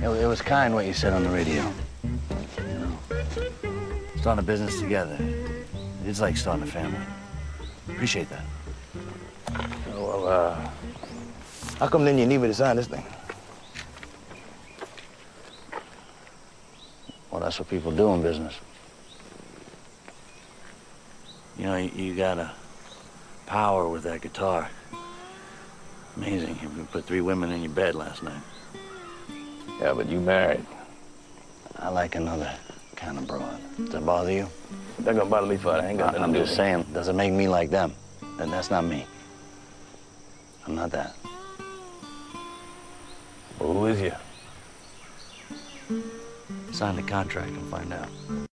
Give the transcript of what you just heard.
It, it was kind what you said on the radio. You know, starting a business together. It's like starting a family. Appreciate that. Oh, well, uh, how come then you need me to sign this thing? Well, that's what people do in business. You know, you, you got a power with that guitar. Amazing. You put three women in your bed last night. Yeah, but you married. I like another kind of broad. Does that bother you? That gonna bother me for it. I ain't got I, I'm just saying, does it make me like them? Then that's not me. I'm not that. Well, who is you? Sign the contract and find out.